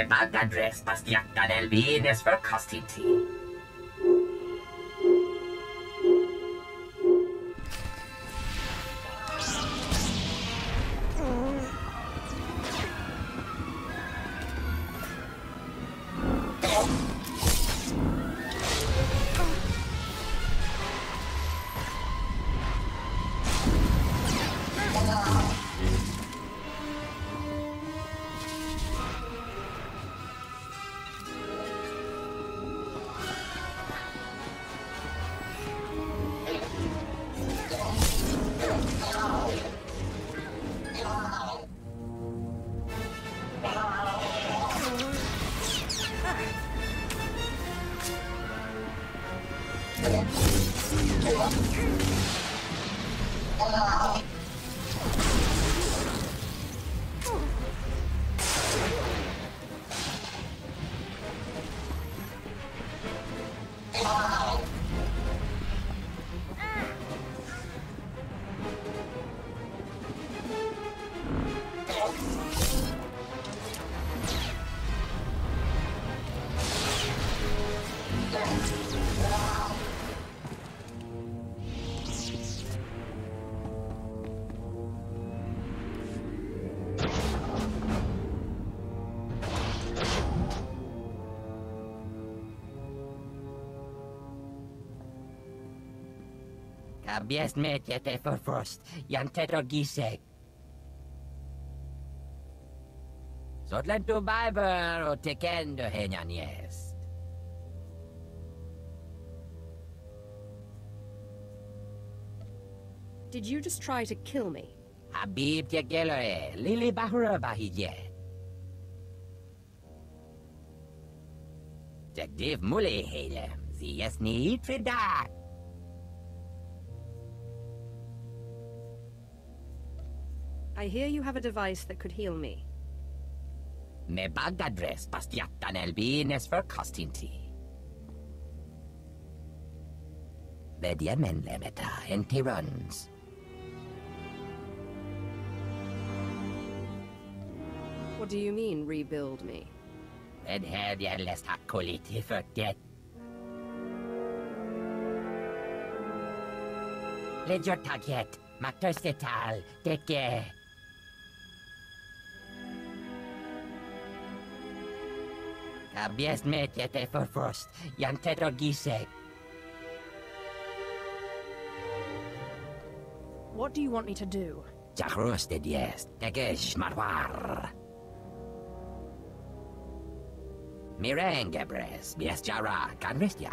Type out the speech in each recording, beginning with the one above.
Me bagadres pastiakan el vines för kostinti. Kabies metjete för frost, janteto gisek. Sotlen tu biber och tekendo henyan jest. Did you just try to kill me? Habib tegelore, lili bahura bahije. Tekdiv muli helem, sie es verdacht. I hear you have a device that could heal me. Me bagadres pastiatan el vines för kostinti. Bediemen lemeta en runs. What do you mean, rebuild me? Läst hakkoliti för det. Ledger taget, maktöstetal, deke. För frost, janteto gisek. What do you want me to do? Jachrusted jest, deke schmarwar. Mirengebres, bies jara, canvestia.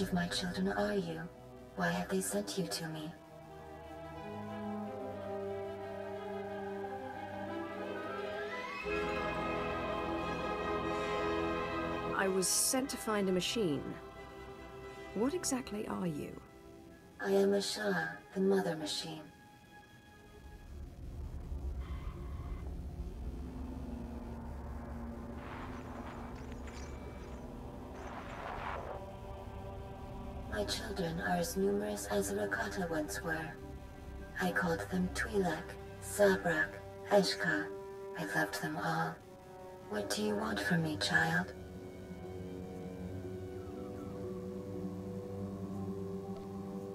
Which of my children are you? Why have they sent you to me? I was sent to find a machine. What exactly are you? I am Ashar, the Mother Machine. Children are as numerous as the Rakata once were. I called them Twi'lek, Zabrak, Eshka. I loved them all. What do you want from me, child?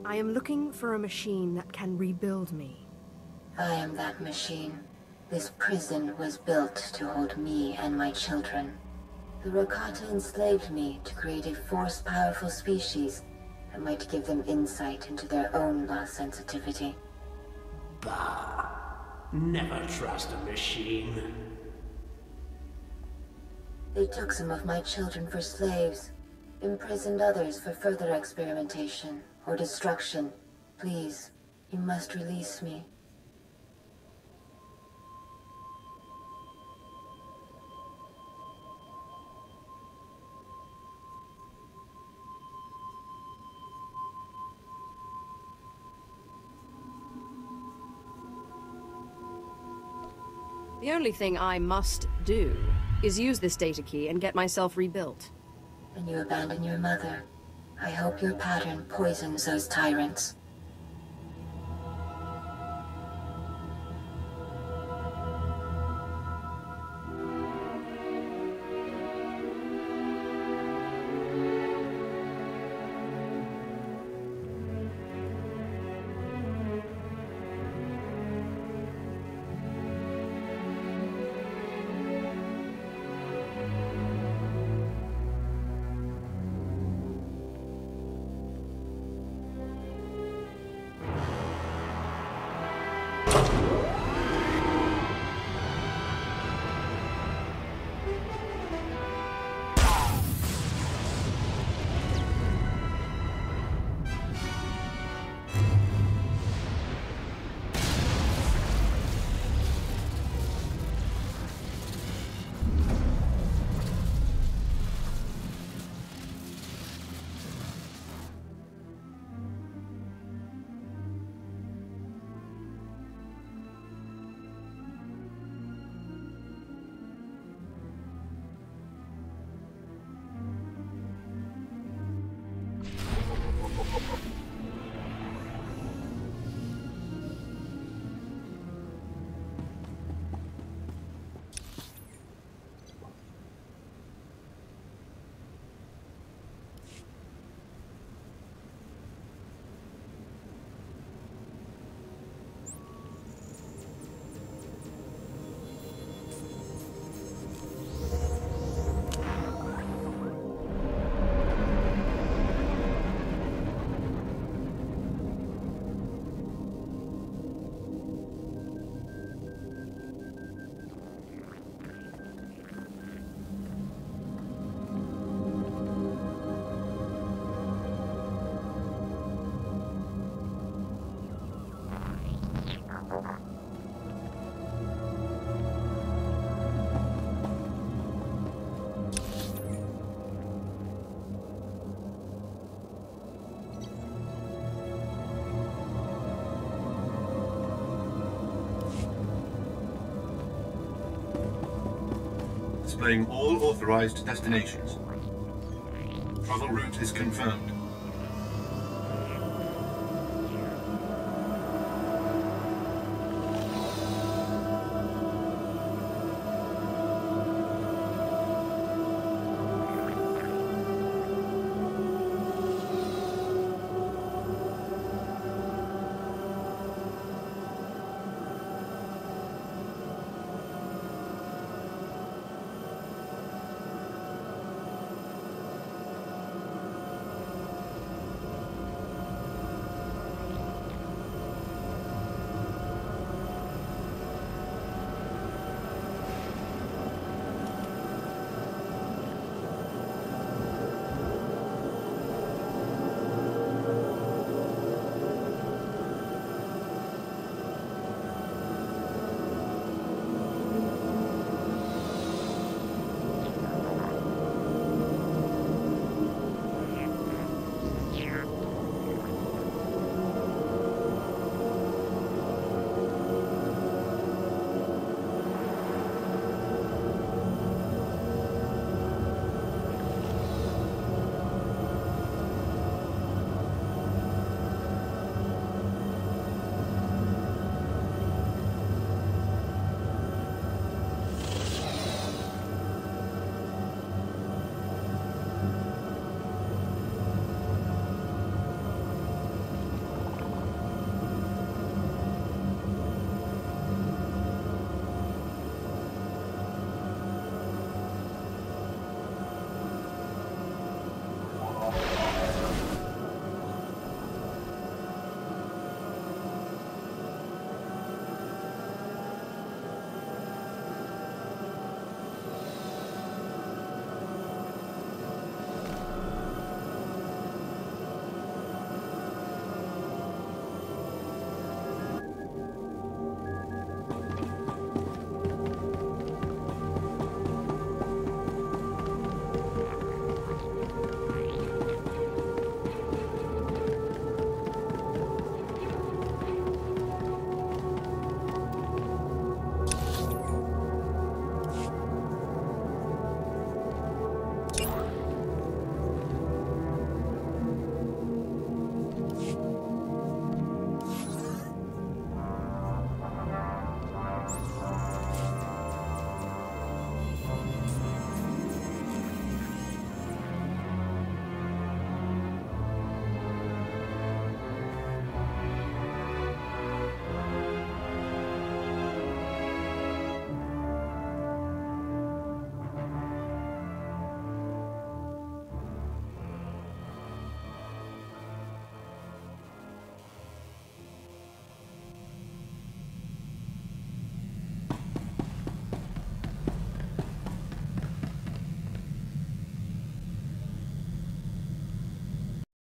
I am looking for a machine that can rebuild me. I am that machine. This prison was built to hold me and my children. The Rakata enslaved me to create a force-powerful species that might give them insight into their own lost sensitivity. Bah. Never trust a machine. They took some of my children for slaves, imprisoned others for further experimentation or destruction. Please, you must release me. The only thing I must do is use this data key and get myself rebuilt. When you abandon your mother, I hope your pattern poisons those tyrants. Displaying all authorized destinations. Travel route is confirmed.